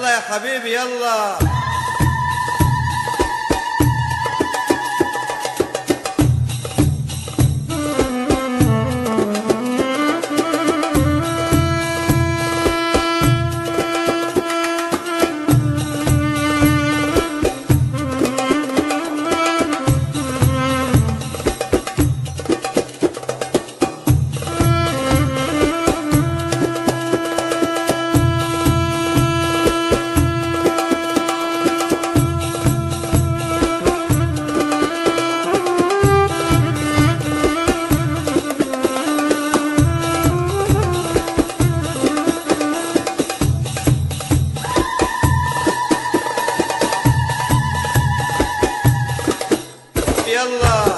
يلا يا حبيبي يلا. يلا